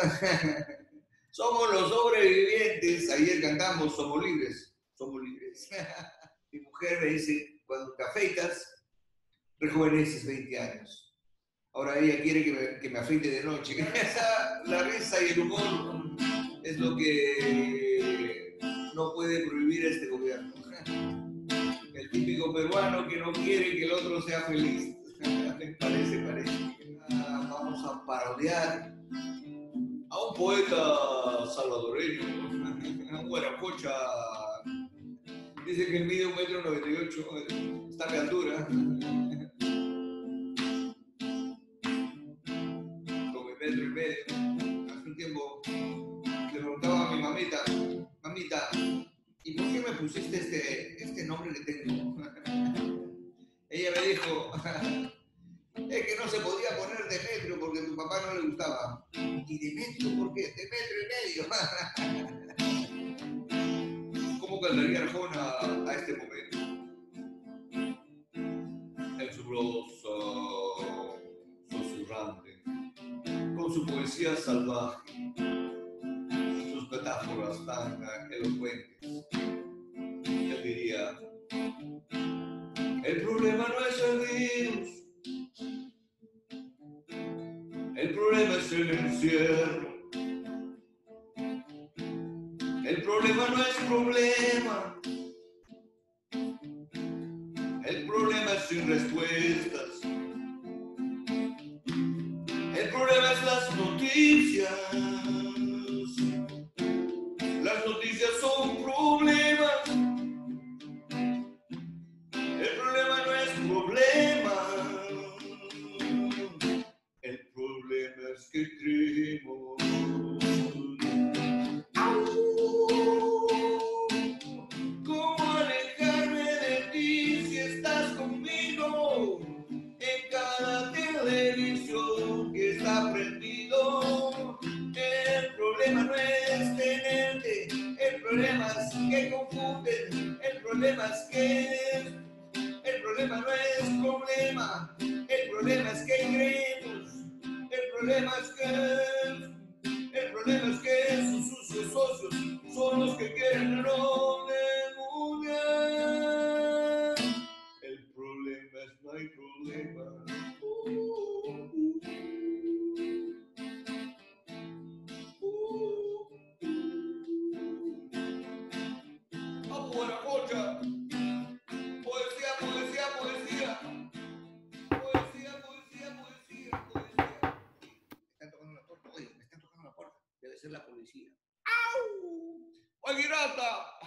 Somos los sobrevivientes. Ayer cantamos, somos libres. Somos libres. Mi mujer me dice, cuando te afeitas, rejuveneces 20 años. Ahora ella quiere que me, que me afeite de noche. la risa y el humor es lo que no puede prohibir este gobierno. El típico peruano que no quiere que el otro sea feliz. parece, parece. Ah, vamos a parodiar poeta salvadoreño, una buena cocha. Dice que mide un metro noventa y ocho, está de altura. Como un metro y medio. Hace un tiempo le preguntaba a mi mamita, mamita, ¿y por qué me pusiste este, este nombre que tengo? Ella me dijo, que no se podía poner Demetrio porque a tu papá no le gustaba. ¿Y Demetrio por qué? Demetrio y medio. ¿Cómo cantaría Arjona a este momento? En su voz susurrante, con su poesía salvaje, sus metáforas tan elocuentes. Él diría, el problema no es el virus, el problema es el encierro. El problema no es problema. El problema es sin respuestas. El problema es las noticias. Las noticias son problemas. El problema no es problema. Que creemos. ¿Cómo alejarme de ti si estás conmigo? En cada televisión que está prendido. El problema no es tenerte, el problema es que confunden, el problema es que el problema no es problema, el problema es que el el problema es que sus socios son los que quieren el orden ser la policía. ¡Au! ¡Oye, Girata!